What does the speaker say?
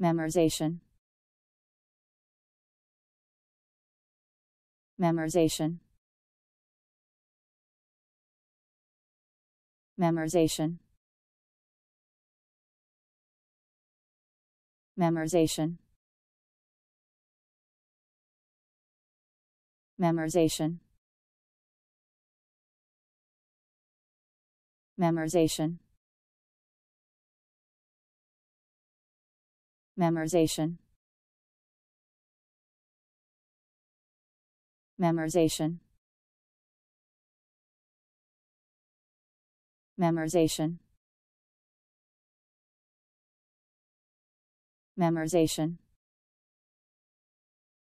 memorization. Memorization. Memorization. Memorization. Memorization. Memorization memorization. Memorization. Memorization. Memorization